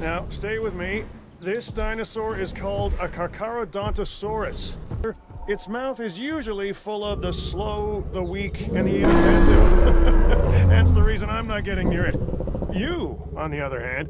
Now, stay with me. This dinosaur is called a Carcharodontosaurus. Its mouth is usually full of the slow, the weak, and the inattentive. Hence the reason I'm not getting near it. You, on the other hand,